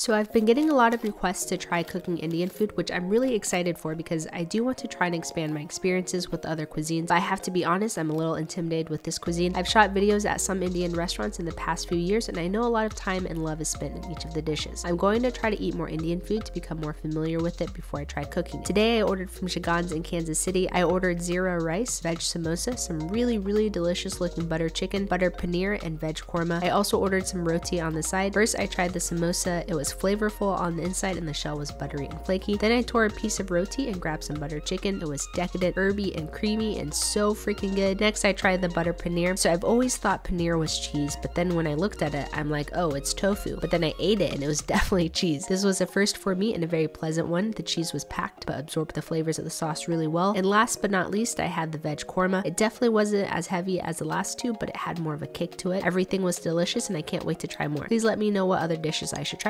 So I've been getting a lot of requests to try cooking Indian food, which I'm really excited for because I do want to try and expand my experiences with other cuisines. I have to be honest, I'm a little intimidated with this cuisine. I've shot videos at some Indian restaurants in the past few years and I know a lot of time and love is spent in each of the dishes. I'm going to try to eat more Indian food to become more familiar with it before I try cooking. Today I ordered from Shagan's in Kansas City. I ordered zira rice, veg samosa, some really really delicious looking butter chicken, butter paneer, and veg korma. I also ordered some roti on the side. First I tried the samosa. It flavorful on the inside and the shell was buttery and flaky. Then I tore a piece of roti and grabbed some butter chicken. It was decadent, herby, and creamy and so freaking good. Next, I tried the butter paneer. So I've always thought paneer was cheese, but then when I looked at it, I'm like, oh, it's tofu. But then I ate it and it was definitely cheese. This was a first for me and a very pleasant one. The cheese was packed but absorbed the flavors of the sauce really well. And last but not least, I had the veg korma. It definitely wasn't as heavy as the last two, but it had more of a kick to it. Everything was delicious and I can't wait to try more. Please let me know what other dishes I should try.